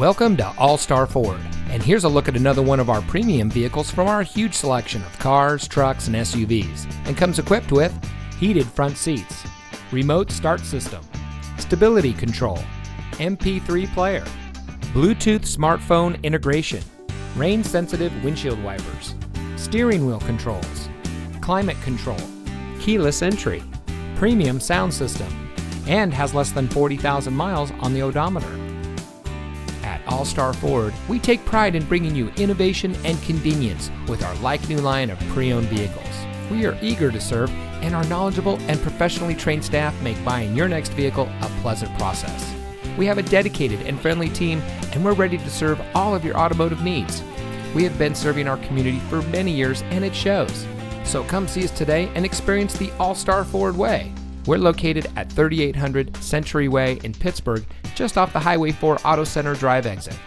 Welcome to All Star Ford, and here's a look at another one of our premium vehicles from our huge selection of cars, trucks, and SUVs, and comes equipped with heated front seats, remote start system, stability control, MP3 player, Bluetooth smartphone integration, rain sensitive windshield wipers, steering wheel controls, climate control, keyless entry, premium sound system, and has less than 40,000 miles on the odometer. All Star Ford, we take pride in bringing you innovation and convenience with our like new line of pre owned vehicles. We are eager to serve, and our knowledgeable and professionally trained staff make buying your next vehicle a pleasant process. We have a dedicated and friendly team, and we're ready to serve all of your automotive needs. We have been serving our community for many years, and it shows. So come see us today and experience the All Star Ford way. We're located at 3800 Century Way in Pittsburg, just off the Highway 4 Auto Center Drive exit.